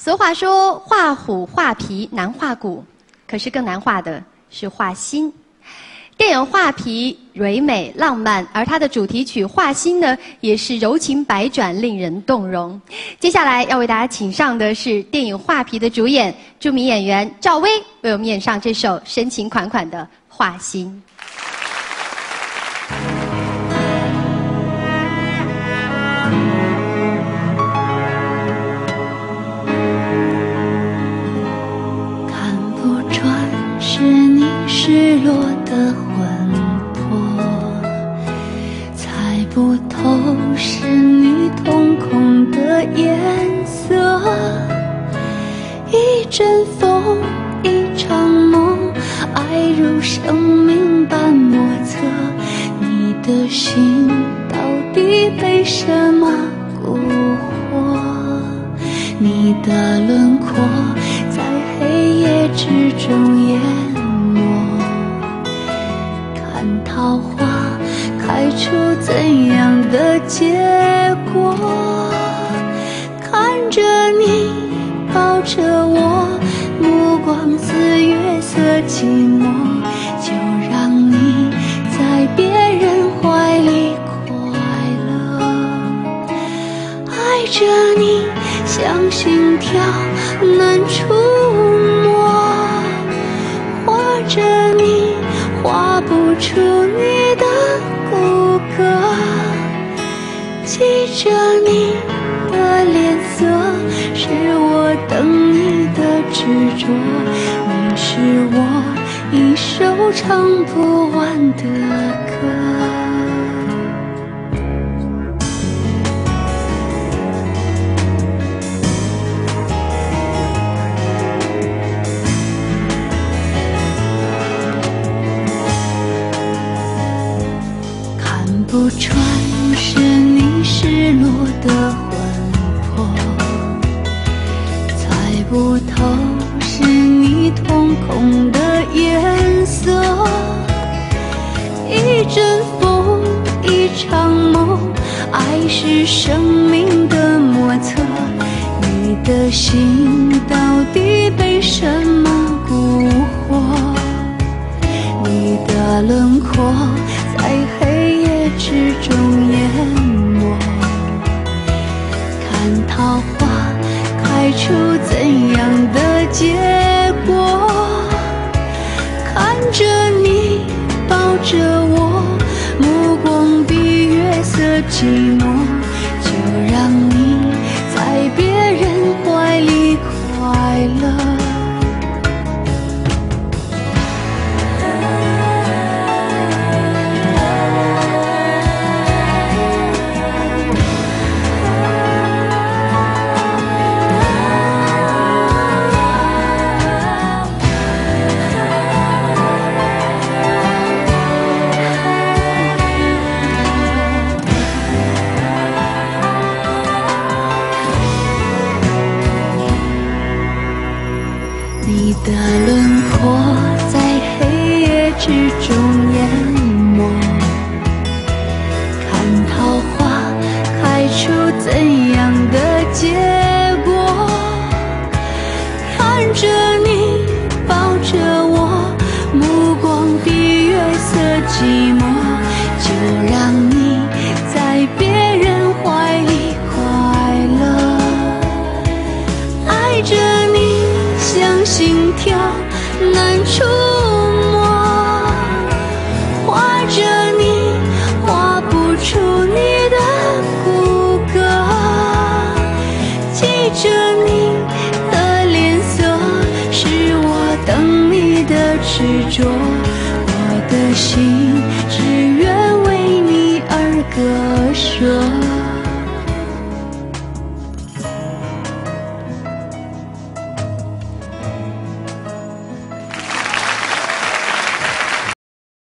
俗话说：“画虎画皮难画骨，可是更难画的是画心。”电影《画皮》唯美浪漫，而它的主题曲《画心》呢，也是柔情百转，令人动容。接下来要为大家请上的是电影《画皮》的主演、著名演员赵薇，为我们演唱这首深情款款的《画心》。失落的魂魄，猜不透是你瞳孔的颜色。一阵风，一场梦，爱如生命般莫测。你的心到底被什么蛊惑？你的轮廓在黑夜之中开出怎样的结果？看着你抱着我，目光似月色寂寞，就让你在别人怀里快乐。爱着你，像心跳难触摸；画着你，画不出你记着你的脸色，是我等你的执着。你是我一首唱不完的歌。看不穿生命的莫测。你的心到底被什么蛊惑？你的轮廓在黑夜之中淹没，看桃花开出怎样的结果？看着你抱着我，目光比月色寂寞，心跳难触摸；画着你，画不出你的骨骼。记着你的脸色，是我等你的执着。我的心只愿为你而割舍。